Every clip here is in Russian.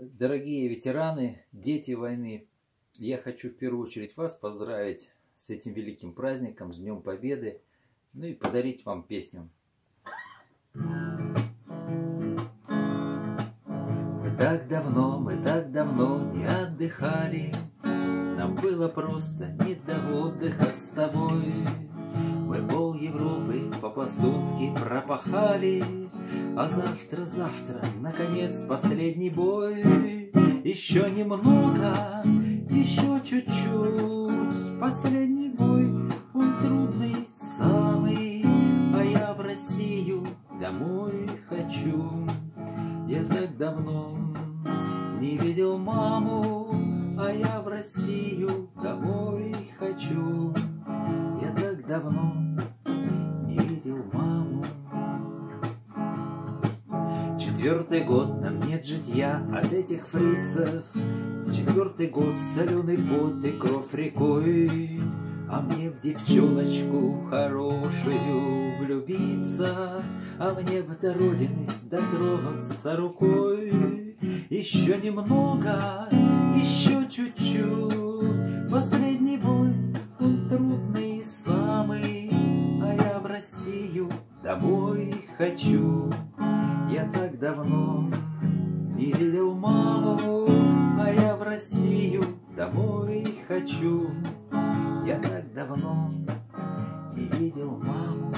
Дорогие ветераны, дети войны, я хочу в первую очередь вас поздравить с этим великим праздником, с Днем Победы, ну и подарить вам песню. Мы так давно, мы так давно не отдыхали, Нам было просто не до отдыха с тобой. Мы пол Европы по-пастунски пропахали, А завтра-завтра, наконец, последний бой. Еще немного, еще чуть-чуть, Последний бой, он трудный самый, А я в Россию домой хочу. Я так давно не видел маму, А я в Россию домой хочу давно Четвертый год нам нет житья от этих фрицев, Четвертый год соленый пот и кровь рекой, А мне в девчоночку хорошую влюбиться, А мне бы до родины дотронуться рукой. Еще немного, еще чуть-чуть, Последний бой, он трудный Россию домой хочу. Я так давно не видел маму, а я в Россию домой хочу. Я так давно не видел маму.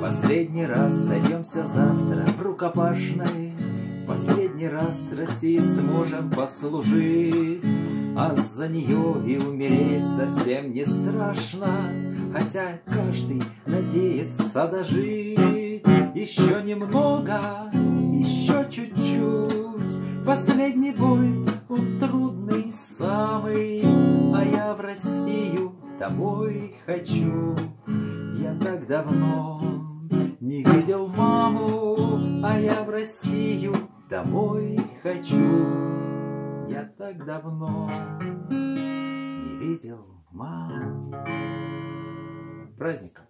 Последний раз сойдемся завтра в рукопашной, Последний раз России сможем послужить, А за нее и умереть совсем не страшно. Хотя каждый надеется дожить Еще немного, еще чуть-чуть. Последний бой, он трудный самый А я в Россию домой хочу. Я так давно не видел маму А я в Россию домой хочу. Я так давно не видел маму праздником!